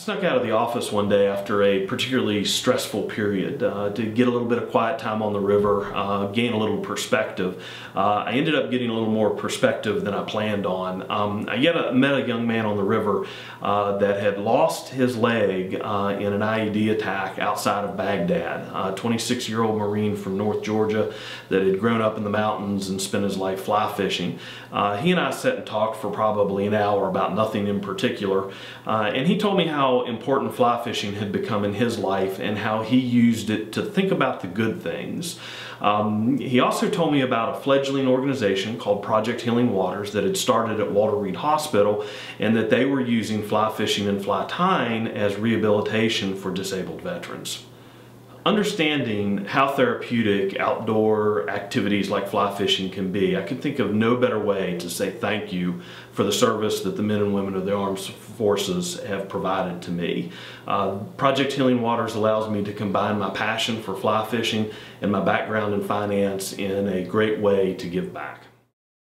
Snuck out of the office one day after a particularly stressful period uh, to get a little bit of quiet time on the river, uh, gain a little perspective. Uh, I ended up getting a little more perspective than I planned on. Um, a, met a young man on the river uh, that had lost his leg uh, in an IED attack outside of Baghdad. A 26 year old Marine from North Georgia that had grown up in the mountains and spent his life fly fishing. Uh, he and I sat and talked for probably an hour about nothing in particular, and he told me how how important fly fishing had become in his life and how he used it to think about the good things. Um, he also told me about a fledgling organization called Project Healing Waters that had started at Walter Reed Hospital and that they were using fly fishing and fly tying as rehabilitation for disabled veterans understanding how therapeutic outdoor activities like fly fishing can be, I can think of no better way to say thank you for the service that the men and women of the armed forces have provided to me. Uh, Project Healing Waters allows me to combine my passion for fly fishing and my background in finance in a great way to give back.